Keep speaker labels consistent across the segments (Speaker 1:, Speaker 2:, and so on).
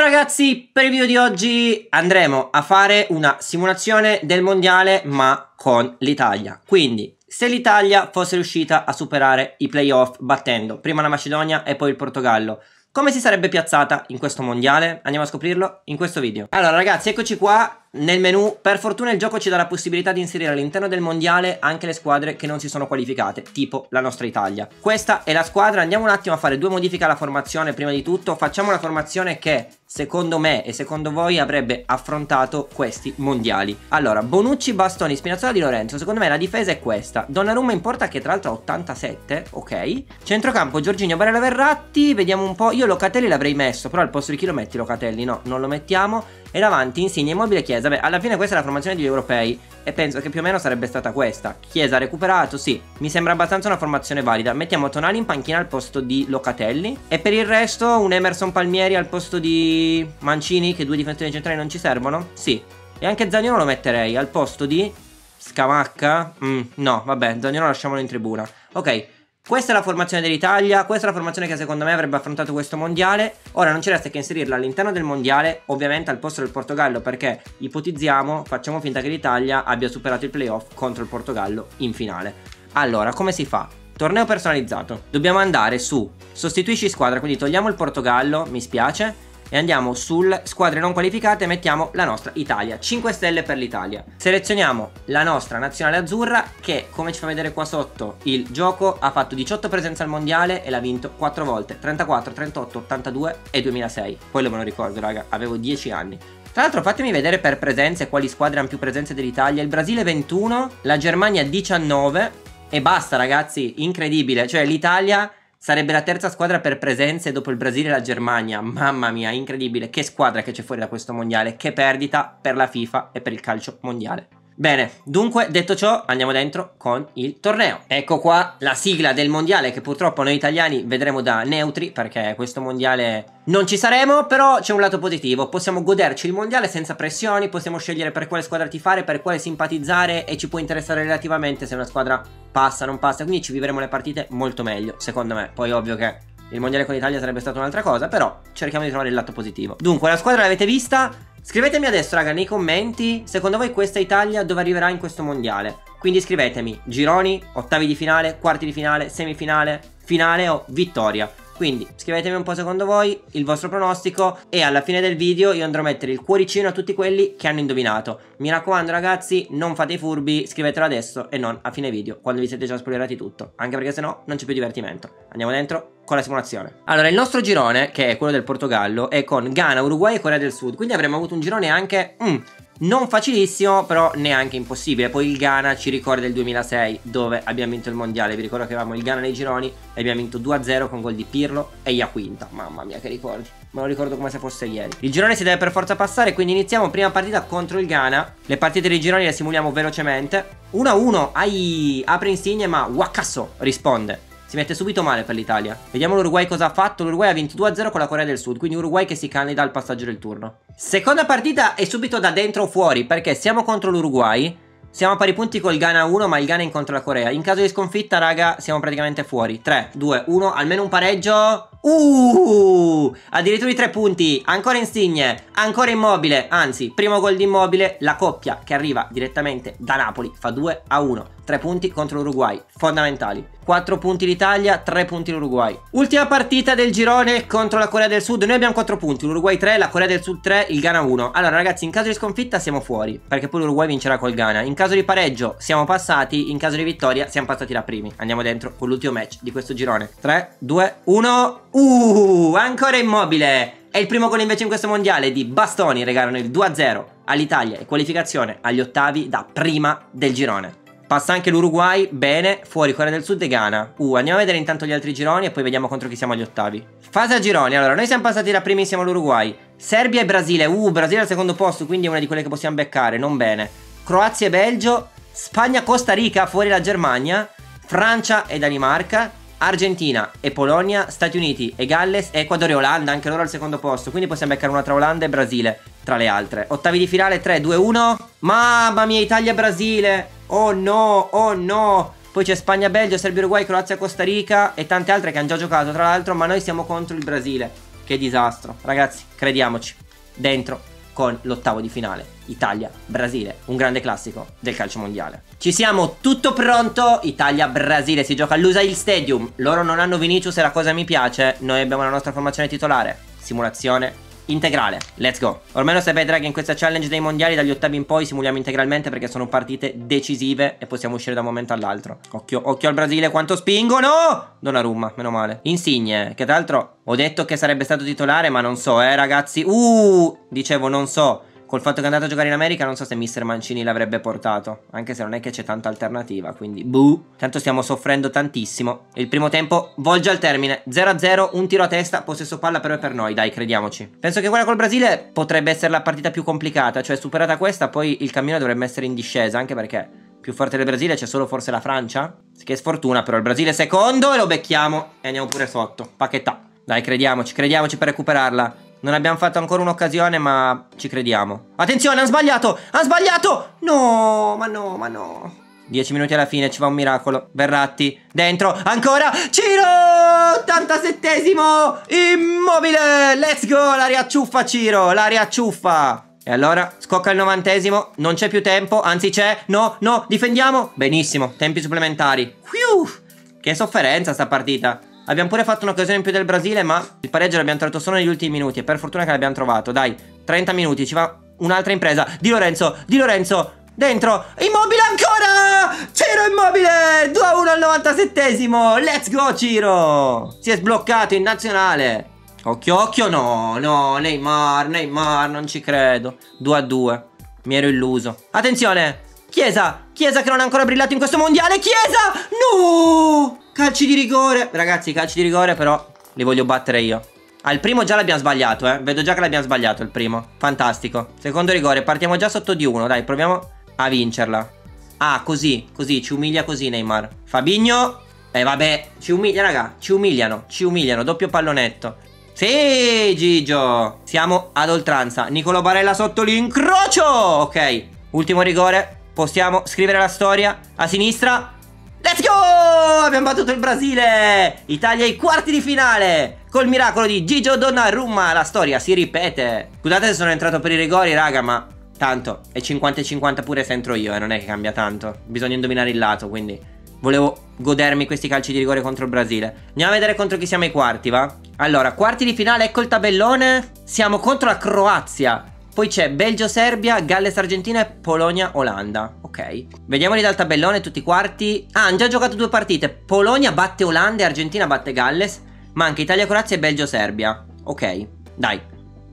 Speaker 1: Ciao ragazzi, per il video di oggi andremo a fare una simulazione del mondiale ma con l'Italia. Quindi, se l'Italia fosse riuscita a superare i playoff battendo prima la Macedonia e poi il Portogallo, come si sarebbe piazzata in questo mondiale? Andiamo a scoprirlo in questo video. Allora ragazzi, eccoci qua nel menu, per fortuna il gioco ci dà la possibilità di inserire all'interno del mondiale anche le squadre che non si sono qualificate, tipo la nostra Italia. Questa è la squadra, andiamo un attimo a fare due modifiche alla formazione prima di tutto. Facciamo una formazione che secondo me e secondo voi avrebbe affrontato questi mondiali. Allora, Bonucci, Bastoni, Spinazzola di Lorenzo, secondo me la difesa è questa. Donnarumma in porta che tra l'altro ha 87, ok. Centrocampo Giorginio Barella Verratti, vediamo un po', io Locatelli l'avrei messo, però al posto di chi lo metti Locatelli? No, non lo mettiamo. E davanti Insigne, Immobile, Chiesa. Beh, alla fine questa è la formazione degli europei e penso che più o meno sarebbe stata questa. Chiesa recuperato, sì, mi sembra abbastanza una formazione valida. Mettiamo Tonali in panchina al posto di Locatelli e per il resto un Emerson Palmieri al posto di Mancini, che due difensori centrali non ci servono? Sì. E anche Zagnolo lo metterei al posto di Scamacca? Mm, no, vabbè, Zagnolo lasciamolo in tribuna. Ok, questa è la formazione dell'Italia, questa è la formazione che secondo me avrebbe affrontato questo mondiale. Ora non ci resta che inserirla all'interno del mondiale, ovviamente al posto del Portogallo, perché ipotizziamo, facciamo finta che l'Italia abbia superato il playoff contro il Portogallo in finale. Allora, come si fa? Torneo personalizzato. Dobbiamo andare su sostituisci squadra, quindi togliamo il Portogallo, mi spiace, e andiamo sul squadre non qualificate e mettiamo la nostra Italia 5 stelle per l'Italia selezioniamo la nostra nazionale azzurra che come ci fa vedere qua sotto il gioco ha fatto 18 presenze al mondiale e l'ha vinto 4 volte 34, 38, 82 e 2006 poi lo me lo ricordo raga avevo 10 anni tra l'altro fatemi vedere per presenze quali squadre hanno più presenze dell'Italia. Il Brasile 21, la Germania 19 e basta ragazzi, incredibile. Cioè l'Italia Sarebbe la terza squadra per presenze dopo il Brasile e la Germania. Mamma mia, incredibile. Che squadra che c'è fuori da questo mondiale. Che perdita per la FIFA e per il calcio mondiale. Bene, dunque detto ciò andiamo dentro con il torneo. Ecco qua la sigla del mondiale che purtroppo noi italiani vedremo da neutri perché questo mondiale non ci saremo, però c'è un lato positivo, possiamo goderci il mondiale senza pressioni, possiamo scegliere per quale squadra tifare, per quale simpatizzare e ci può interessare relativamente se una squadra passa o non passa, quindi ci vivremo le partite molto meglio, secondo me. Poi ovvio che il mondiale con l'Italia sarebbe stata un'altra cosa, però cerchiamo di trovare il lato positivo. Dunque, la squadra l'avete vista? Scrivetemi adesso raga nei commenti secondo voi questa Italia dove arriverà in questo mondiale? Quindi scrivetemi gironi, ottavi di finale, quarti di finale, semifinale, finale o vittoria quindi scrivetemi un po' secondo voi il vostro pronostico e alla fine del video io andrò a mettere il cuoricino a tutti quelli che hanno indovinato. Mi raccomando ragazzi, non fate i furbi, scrivetelo adesso e non a fine video, quando vi siete già spoilerati tutto. Anche perché sennò non c'è più divertimento. Andiamo dentro con la simulazione. Allora, il nostro girone, che è quello del Portogallo, è con Ghana, Uruguay e Corea del Sud. Quindi avremmo avuto un girone anche... Mm, non facilissimo, però neanche impossibile. Poi il Ghana ci ricorda il 2006, dove abbiamo vinto il mondiale. Vi ricordo che avevamo il Ghana nei gironi e abbiamo vinto 2-0 con gol di Pirlo e Iaquinta. Mamma mia, che ricordi. Me lo ricordo come se fosse ieri. Il girone si deve per forza passare, quindi iniziamo prima partita contro il Ghana. Le partite dei gironi le simuliamo velocemente. 1-1, ai, apre Insigne, ma Wakasso risponde. Si mette subito male per l'Italia. Vediamo l'Uruguay cosa ha fatto. L'Uruguay ha vinto 2-0 con la Corea del Sud. Quindi Uruguay che si candida al passaggio del turno. Seconda partita è subito da dentro o fuori. Perché siamo contro l'Uruguay. Siamo a pari punti col Ghana 1, ma il Ghana incontra la Corea. In caso di sconfitta, raga, siamo praticamente fuori. 3, 2, 1, almeno un pareggio. Uh! Addirittura i tre punti. Ancora Insigne, ancora Immobile. Anzi, primo gol di Immobile. La coppia che arriva direttamente da Napoli fa 2 a 1. 3 punti contro l'Uruguay, fondamentali. 4 punti l'Italia, 3 punti l'Uruguay. Ultima partita del girone contro la Corea del Sud. Noi abbiamo 4 punti, l'Uruguay 3, la Corea del Sud 3, il Ghana 1. Allora ragazzi, in caso di sconfitta siamo fuori, perché poi l'Uruguay vincerà col Ghana. In caso di pareggio siamo passati, in caso di vittoria siamo passati da primi. Andiamo dentro con l'ultimo match di questo girone. 3, 2, 1. Uh, ancora immobile. È il primo gol invece in questo mondiale di Bastoni, regalano il 2-0 all'Italia e qualificazione agli ottavi da prima del girone. Passa anche l'Uruguay, bene, fuori Corea del Sud e Ghana. Uh, andiamo a vedere intanto gli altri gironi e poi vediamo contro chi siamo agli ottavi. Fase a gironi, allora, noi siamo passati da primissimo all'Uruguay. Serbia e Brasile, uh, Brasile al secondo posto, quindi è una di quelle che possiamo beccare, non bene. Croazia e Belgio, Spagna-Costa Rica, fuori la Germania, Francia e Danimarca, Argentina e Polonia, Stati Uniti e Galles, Ecuador e Olanda, anche loro al secondo posto, quindi possiamo beccare una tra Olanda e Brasile, tra le altre. Ottavi di finale 3, 2, 1. Mamma mia, Italia e Brasile. Oh no, oh no. Poi c'è Spagna, Belgio, Serbia, Uruguay, Croazia, Costa Rica e tante altre che hanno già giocato, tra l'altro, ma noi siamo contro il Brasile che disastro. Ragazzi, crediamoci, dentro con l'ottavo di finale. Italia-Brasile, un grande classico del calcio mondiale. Ci siamo, tutto pronto. Italia-Brasile si gioca all'Usail Stadium. Loro non hanno Vinicius e la cosa mi piace. Noi abbiamo la nostra formazione titolare. Simulazione integrale. Let's go. Ormai lo sapete che in questa challenge dei mondiali dagli ottavi in poi simuliamo integralmente perché sono partite decisive e possiamo uscire da un momento all'altro. Occhio, occhio al Brasile quanto spingono! Donnarumma, meno male. Insigne, che tra l'altro ho detto che sarebbe stato titolare ma non so, eh ragazzi. Uh, dicevo non so. Col fatto che è andato a giocare in America non so se Mister Mancini l'avrebbe portato. Anche se non è che c'è tanta alternativa, quindi buh. Tanto stiamo soffrendo tantissimo. Il primo tempo volge al termine. 0-0, un tiro a testa, possesso palla però è per noi, dai, crediamoci. Penso che quella col Brasile potrebbe essere la partita più complicata. Cioè, superata questa, poi il cammino dovrebbe essere in discesa, anche perché... Più forte del Brasile c'è solo forse la Francia. Che sfortuna, però il Brasile secondo e lo becchiamo. E andiamo pure sotto. Pacchetta. Dai, crediamoci, crediamoci per recuperarla. Non abbiamo fatto ancora un'occasione, ma ci crediamo. Attenzione, hanno sbagliato! Hanno sbagliato! No, ma no, ma no. 10 minuti alla fine, ci va un miracolo. Verratti, dentro, ancora, Ciro! 87esimo, immobile, let's go, la riacciuffa Ciro, la riacciuffa. E allora, scocca il novantesimo, non c'è più tempo, anzi c'è, no, no, difendiamo. Benissimo, tempi supplementari. Fiu, che sofferenza sta partita. Abbiamo pure fatto un'occasione in più del Brasile, ma il pareggio l'abbiamo trovato solo negli ultimi minuti. E per fortuna che l'abbiamo trovato. Dai, 30 minuti, ci va un'altra impresa. Di Lorenzo, Di Lorenzo, dentro. Immobile ancora! Ciro Immobile! 2-1 al 97esimo. Let's go, Ciro! Si è sbloccato in nazionale. Occhio, occhio, no, no, Neymar, Neymar, non ci credo. 2-2. Mi ero illuso. Attenzione! Chiesa, Chiesa che non ha ancora brillato in questo mondiale. Chiesa! No! Calci di rigore. Ragazzi, calci di rigore però li voglio battere io. Al primo già l'abbiamo sbagliato, eh. Vedo già che l'abbiamo sbagliato il primo. Fantastico. Secondo rigore, partiamo già sotto di uno. Dai, proviamo a vincerla. Ah, così, così, ci umilia così Neymar. Fabigno. Eh, vabbè, ci umilia, raga. Ci umiliano, ci umiliano. Doppio pallonetto. Sì, Gigio. Siamo ad oltranza. Nicolo Barella sotto l'incrocio. Ok. Ultimo rigore. Possiamo scrivere la storia. A sinistra. Let's go! Abbiamo battuto il Brasile! Italia ai quarti di finale! Col miracolo di Gigio Donnarumma, la storia si ripete. Scusate se sono entrato per i rigori, raga, ma tanto è 50-50 pure se entro io, e eh, non è che cambia tanto. Bisogna indovinare il lato, quindi volevo godermi questi calci di rigore contro il Brasile. Andiamo a vedere contro chi siamo ai quarti, va? Allora, quarti di finale, ecco il tabellone. Siamo contro la Croazia. Poi c'è Belgio-Serbia, Galles-Argentina e Polonia-Olanda. Ok. Vediamoli dal tabellone tutti i quarti. Ah, hanno già giocato due partite. Polonia batte Olanda e Argentina batte Galles. Manca Italia-Croazia e Belgio-Serbia. Ok, dai.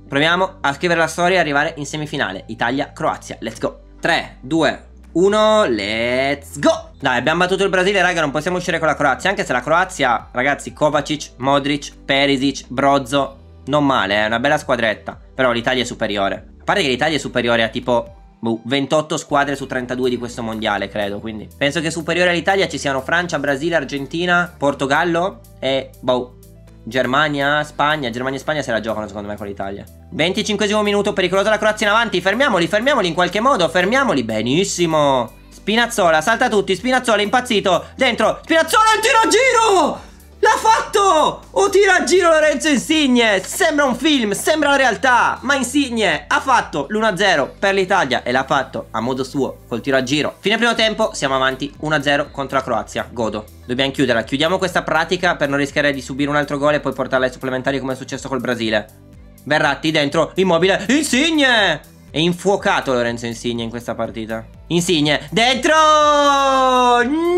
Speaker 1: Proviamo a scrivere la storia e arrivare in semifinale. Italia-Croazia. Let's go. 3, 2, 1, let's go! Dai, abbiamo battuto il Brasile, raga, non possiamo uscire con la Croazia. Anche se la Croazia, ragazzi, Kovacic, Modric, Perisic, Brozzo, non male, è una bella squadretta. Però l'Italia è superiore. A parte che l'Italia è superiore a tipo 28 boh, squadre su 32 di questo mondiale, credo. Quindi penso che superiore all'Italia ci siano Francia, Brasile, Argentina, Portogallo e boh. Germania, Spagna. Germania e Spagna se la giocano secondo me con l'Italia. 25 minuto, pericolosa la Croazia in avanti. Fermiamoli, fermiamoli in qualche modo. Fermiamoli. Benissimo. Spinazzola, salta tutti. Spinazzola, impazzito. Dentro. Spinazzola, il tiro a giro! L'ha fatto! O tira a giro Lorenzo Insigne! Sembra un film, sembra la realtà! Ma Insigne ha fatto l'1-0 per l'Italia e l'ha fatto a modo suo col tiro a giro. Fine primo tempo, siamo avanti 1-0 contro la Croazia. Godo. Dobbiamo chiuderla. Chiudiamo questa pratica per non rischiare di subire un altro gol e poi portarla ai supplementari come è successo col Brasile. Verratti dentro, immobile, Insigne! È infuocato Lorenzo Insigne in questa partita. Insigne, dentro!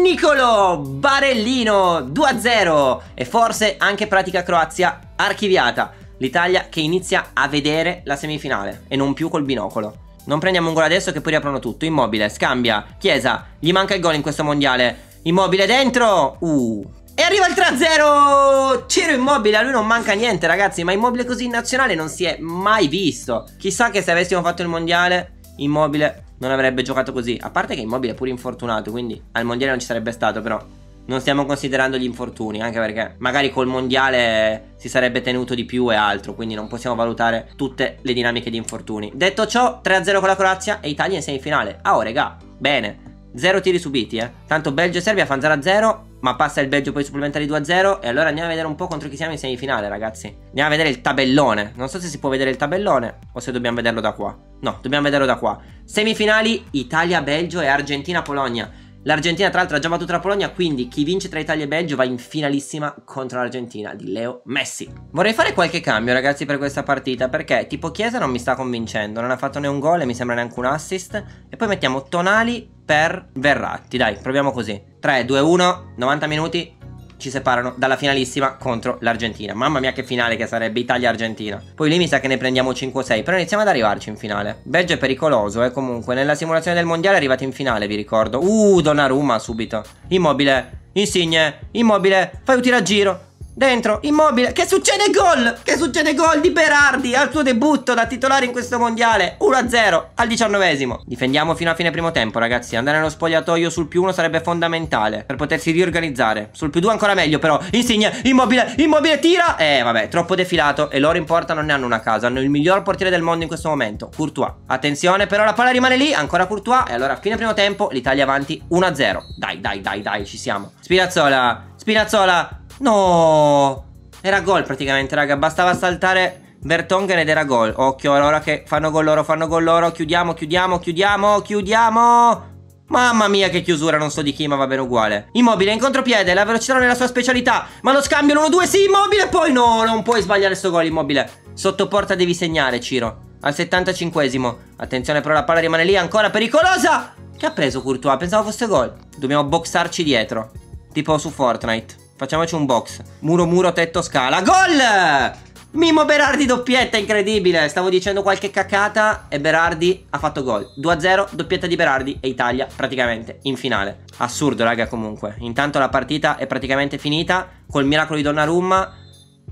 Speaker 1: Nicolo Barellino 2-0 e forse anche pratica Croazia archiviata. L'Italia che inizia a vedere la semifinale e non più col binocolo. Non prendiamo un gol adesso che poi riaprono tutto. Immobile, scambia, Chiesa, gli manca il gol in questo mondiale. Immobile dentro! Uh, arriva il 3-0! Ciro Immobile, a lui non manca niente ragazzi, ma Immobile così in nazionale non si è mai visto. Chissà che se avessimo fatto il mondiale, Immobile non avrebbe giocato così. A parte che Immobile è pure infortunato, quindi al mondiale non ci sarebbe stato però. Non stiamo considerando gli infortuni, anche perché magari col mondiale si sarebbe tenuto di più e altro, quindi non possiamo valutare tutte le dinamiche di infortuni. Detto ciò, 3-0 con la Croazia e Italia in semifinale. Ah, oh, regà, bene. Zero tiri subiti, eh. Tanto Belgio e Serbia fanno 0-0, ma passa il Belgio poi supplementari 2-0. E allora andiamo a vedere un po' contro chi siamo in semifinale, ragazzi. Andiamo a vedere il tabellone. Non so se si può vedere il tabellone o se dobbiamo vederlo da qua. No, dobbiamo vederlo da qua. Semifinali Italia, Belgio e Argentina, Polonia. L'Argentina tra l'altro ha già battuto la Polonia, quindi chi vince tra Italia e Belgio va in finalissima contro l'Argentina di Leo Messi. Vorrei fare qualche cambio ragazzi per questa partita perché tipo Chiesa non mi sta convincendo, non ha fatto né un gol e mi sembra neanche un assist e poi mettiamo Tonali per Verratti, dai proviamo così. 3, 2, 1, 90 minuti, ci separano dalla finalissima contro l'Argentina. Mamma mia che finale che sarebbe Italia-Argentina. Poi lì mi sa che ne prendiamo 5-6, però iniziamo ad arrivarci in finale. Belgio è pericoloso, eh, comunque. Nella simulazione del mondiale è arrivato in finale, vi ricordo. Uh, Donnarumma subito. Immobile, Insigne, Immobile, fai un tiro a giro. Dentro, immobile. Che succede gol? Che succede gol di Berardi al suo debutto da titolare in questo mondiale. 1-0 al diciannovesimo. Difendiamo fino a fine primo tempo, ragazzi. Andare nello spogliatoio sul più 1 sarebbe fondamentale per potersi riorganizzare. Sul più 2 ancora meglio, però. Insigne, immobile, immobile, tira. Eh, vabbè, troppo defilato. E loro in porta non ne hanno una casa. Hanno il miglior portiere del mondo in questo momento, Courtois. Attenzione, però la palla rimane lì. Ancora Courtois. E allora, fine primo tempo, l'Italia avanti 1-0. Dai, dai, dai, dai, ci siamo. Spinazzola, Spinazzola. No! Era gol praticamente, raga. Bastava saltare Vertonghen ed era gol. Occhio, ora che fanno gol loro, fanno gol loro. Chiudiamo, chiudiamo, chiudiamo, chiudiamo. Mamma mia che chiusura, non so di chi ma va bene uguale Immobile in contropiede, la velocità non è la sua specialità Ma lo scambio 1-2, sì Immobile Poi no, non puoi sbagliare sto gol Immobile Sotto porta devi segnare Ciro Al 75esimo Attenzione però la palla rimane lì, ancora pericolosa Che ha preso Courtois? Pensavo fosse gol Dobbiamo boxarci dietro Tipo su Fortnite Facciamoci un box. Muro, muro, tetto, scala. Gol! Mimo Berardi doppietta, incredibile. Stavo dicendo qualche cacata e Berardi ha fatto gol. 2-0, doppietta di Berardi e Italia praticamente in finale. Assurdo, raga, comunque. Intanto la partita è praticamente finita col miracolo di Donnarumma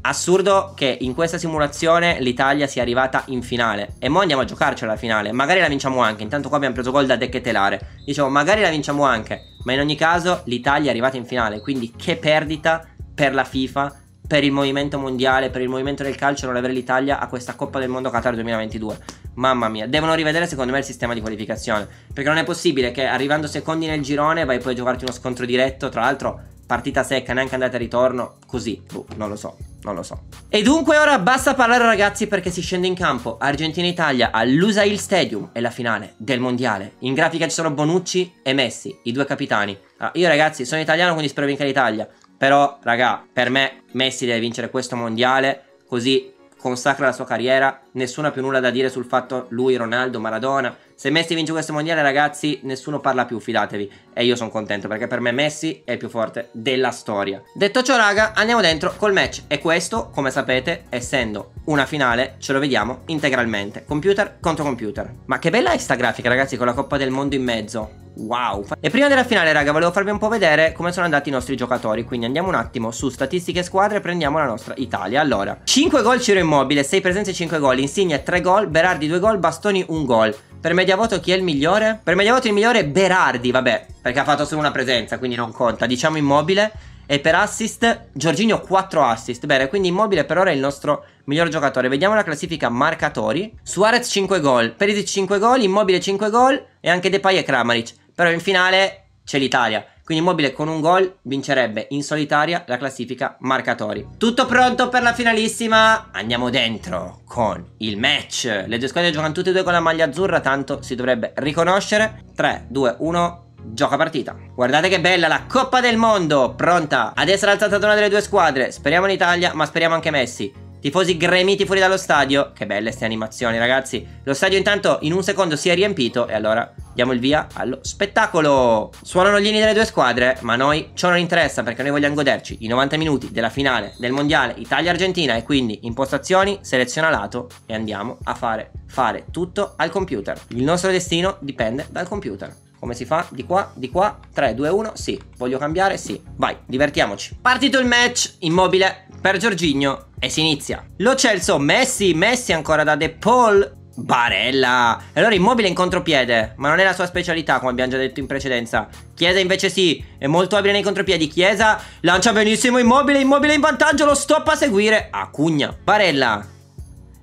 Speaker 1: Assurdo che in questa simulazione l'Italia sia arrivata in finale. E mo andiamo a giocarcela la finale. Magari la vinciamo anche. Intanto qua abbiamo preso gol da Decchetelare Dicevo magari la vinciamo anche. Ma in ogni caso l'Italia è arrivata in finale. Quindi che perdita per la FIFA Per il movimento mondiale Per il movimento del calcio non avere l'Italia a questa Coppa del Mondo Qatar 2022 Mamma mia Devono rivedere secondo me il sistema di qualificazione. Perché non è possibile che arrivando secondi nel girone Vai poi a giocarti uno scontro diretto. Tra l'altro partita secca, neanche andata e ritorno, così, boh, non lo so, non lo so. E dunque ora basta parlare ragazzi perché si scende in campo Argentina-Italia all'Usail Stadium, è la finale del mondiale. In grafica ci sono Bonucci e Messi, i due capitani. Ah, io ragazzi sono italiano quindi spero vinca l'Italia, però raga, per me Messi deve vincere questo mondiale, così consacra la sua carriera, nessuno ha più nulla da dire sul fatto lui, Ronaldo, Maradona. Se Messi vince questo mondiale, ragazzi, nessuno parla più, fidatevi. E io sono contento perché per me Messi è il più forte della storia. Detto ciò, raga, andiamo dentro col match. E questo, come sapete, essendo una finale, ce lo vediamo integralmente. Computer contro computer. Ma che bella è sta grafica, ragazzi, con la Coppa del Mondo in mezzo. Wow E prima della finale raga volevo farvi un po' vedere come sono andati i nostri giocatori Quindi andiamo un attimo su statistiche squadre e prendiamo la nostra Italia Allora 5 gol Ciro Immobile 6 presenze 5 gol Insigne 3 gol Berardi 2 gol Bastoni 1 gol per media voto chi è il migliore? Per media voto il migliore è Berardi, vabbè, perché ha fatto solo una presenza, quindi non conta. Diciamo immobile. E per assist, Giorginio 4 assist. Bene, quindi immobile per ora è il nostro miglior giocatore. Vediamo la classifica marcatori. Suarez 5 gol, Perisic 5 gol, Immobile 5 gol e anche Depay e Kramaric. Però in finale c'è l'Italia. Quindi Immobile con un gol vincerebbe in solitaria la classifica marcatori. Tutto pronto per la finalissima? Andiamo dentro con il match. Le due squadre giocano tutte e due con la maglia azzurra, tanto si dovrebbe riconoscere. 3, 2, 1... Gioca partita Guardate che bella la Coppa del Mondo Pronta ad essere alzata da una delle due squadre Speriamo in Italia ma speriamo anche Messi Tifosi gremiti fuori dallo stadio. Che belle queste animazioni, ragazzi. Lo stadio intanto in un secondo si è riempito e allora diamo il via allo spettacolo. Suonano gli inni delle due squadre, ma noi ciò non interessa perché noi vogliamo goderci i 90 minuti della finale del mondiale Italia-Argentina e quindi impostazioni, seleziona lato e andiamo a fare, fare tutto al computer. Il nostro destino dipende dal computer. Come si fa? Di qua, di qua, 3, 2, 1, sì. Voglio cambiare? Sì. Vai, divertiamoci. Partito il match, immobile per Giorginio e si inizia. Lo Celso, Messi, Messi ancora da De Paul. Barella. Allora immobile in contropiede, ma non è la sua specialità, come abbiamo già detto in precedenza. Chiesa invece sì, è molto abile nei contropiedi. Chiesa lancia benissimo immobile, immobile in vantaggio, lo stop a seguire. Acugna. Barella.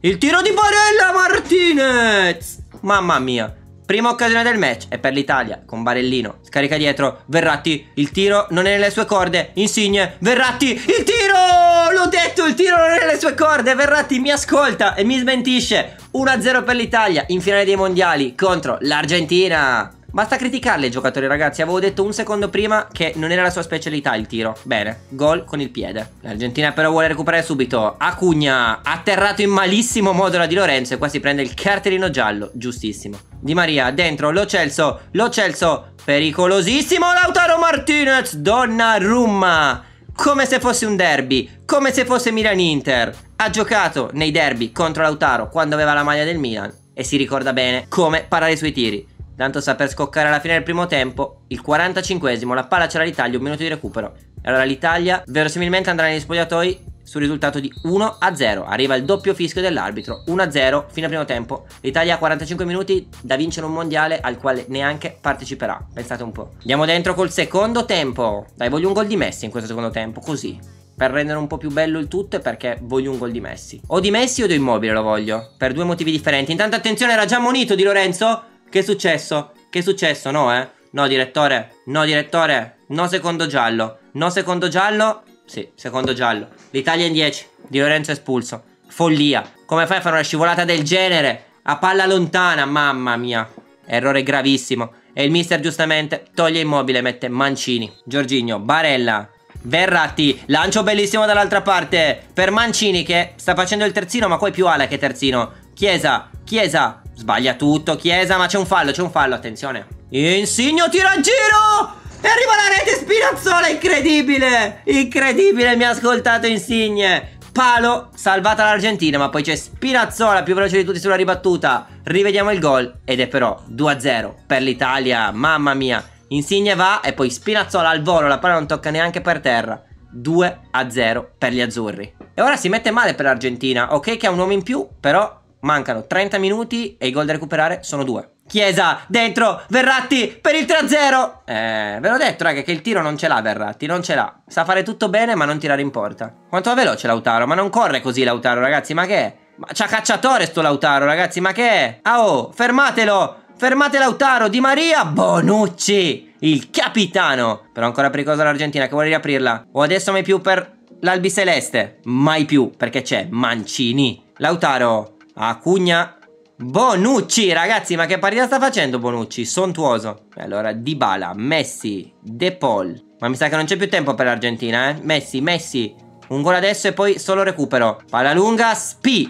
Speaker 1: Il tiro di Barella Martinez. Mamma mia. Prima occasione del match è per l'Italia con Barellino. Scarica dietro. Verratti. Il tiro non è nelle sue corde. Insigne. Verratti. Il tiro! L'ho detto, il tiro non è nelle sue corde. Verratti mi ascolta e mi smentisce. 1-0 per l'Italia in finale dei mondiali contro l'Argentina. Basta criticarli i giocatori ragazzi, avevo detto un secondo prima che non era la sua specialità il tiro. Bene, gol con il piede. L'Argentina però vuole recuperare subito. Acugna, atterrato in malissimo modo da Di Lorenzo e qua si prende il cartellino giallo, giustissimo. Di Maria, dentro, Lo Celso, Lo Celso, pericolosissimo Lautaro Martinez, Donnarumma. Come se fosse un derby, come se fosse Milan-Inter. Ha giocato nei derby contro Lautaro quando aveva la maglia del Milan e si ricorda bene come parare i suoi tiri. Tanto sta per scoccare alla fine del primo tempo, il 45esimo, la palla c'era l'Italia, un minuto di recupero. E allora l'Italia verosimilmente andrà negli spogliatoi sul risultato di 1 a 0. Arriva il doppio fischio dell'arbitro, 1 a 0 fino al primo tempo. L'Italia ha 45 minuti da vincere un mondiale al quale neanche parteciperà. Pensate un po'. Andiamo dentro col secondo tempo. Dai, voglio un gol di Messi in questo secondo tempo, così. Per rendere un po' più bello il tutto e perché voglio un gol di Messi. O di Messi o di Immobile lo voglio. Per due motivi differenti. Intanto attenzione, era già monito di Lorenzo. Che è successo? Che è successo? No, eh? No, direttore. No, direttore. No, secondo giallo. No, secondo giallo. Sì, secondo giallo. L'Italia in 10. Di Lorenzo espulso. Follia. Come fai a fare una scivolata del genere? A palla lontana, mamma mia. Errore gravissimo. E il mister giustamente toglie immobile, mette Mancini. Giorginio, Barella. Verratti, lancio bellissimo dall'altra parte per Mancini che sta facendo il terzino ma è più ala che terzino. Chiesa, Chiesa, Sbaglia tutto, Chiesa, ma c'è un fallo, c'è un fallo, attenzione. Insigno tira a giro! E arriva la rete Spinazzola, incredibile! Incredibile, mi ha ascoltato Insigne. Palo, salvata l'Argentina, ma poi c'è Spinazzola, più veloce di tutti sulla ribattuta. Rivediamo il gol, ed è però 2-0 per l'Italia, mamma mia. Insigne va e poi Spinazzola al volo, la palla non tocca neanche per terra. 2-0 per gli azzurri. E ora si mette male per l'Argentina, ok che ha un uomo in più, però Mancano 30 minuti e i gol da recuperare sono due. Chiesa, dentro, Verratti per il 3-0. Eh, ve l'ho detto, raga, che il tiro non ce l'ha Verratti, non ce l'ha. Sa fare tutto bene, ma non tirare in porta. Quanto è veloce Lautaro? Ma non corre così Lautaro, ragazzi, ma che è? Ma c'ha cacciatore sto Lautaro, ragazzi, ma che è? Ah, oh, fermatelo! Fermate Lautaro, Di Maria, Bonucci, il capitano. Però ancora pericolosa l'Argentina che vuole riaprirla. O adesso mai più per l'Albiceleste. Mai più, perché c'è Mancini. Lautaro, Acugna. Bonucci, ragazzi, ma che partita sta facendo Bonucci? Sontuoso. Allora, Dybala, Messi, De Paul. Ma mi sa che non c'è più tempo per l'Argentina, eh? Messi, Messi. Un gol adesso e poi solo recupero. Palla lunga, Spinazzola.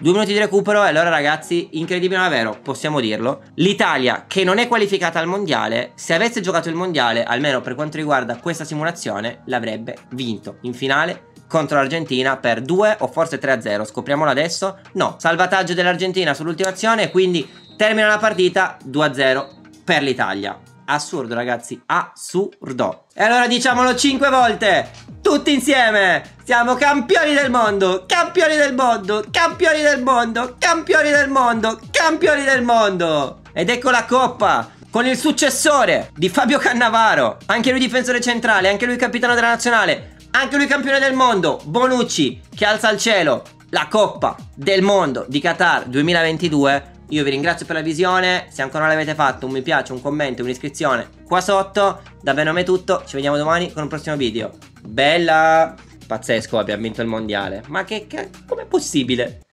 Speaker 1: Due minuti di recupero e allora ragazzi, incredibile ma vero, possiamo dirlo. L'Italia, che non è qualificata al mondiale, se avesse giocato il mondiale, almeno per quanto riguarda questa simulazione, l'avrebbe vinto in finale contro l'Argentina per 2 o forse 3-0. Scopriamolo adesso. No, salvataggio dell'Argentina sull'ultima azione, quindi termina la partita 2-0 per l'Italia. Assurdo ragazzi, assurdo. E allora diciamolo 5 volte, tutti insieme. Siamo campioni del mondo, campioni del mondo, campioni del mondo, campioni del mondo, campioni del mondo. Ed ecco la coppa con il successore di Fabio Cannavaro, anche lui difensore centrale, anche lui capitano della nazionale, anche lui campione del mondo, Bonucci, che alza al cielo la Coppa del Mondo di Qatar 2022. Io vi ringrazio per la visione, se ancora non l'avete fatto un mi piace, un commento, un'iscrizione qua sotto. Da Venom è tutto, ci vediamo domani con un prossimo video. Bella! Pazzesco, abbiamo vinto il mondiale. Ma che, che com'è possibile?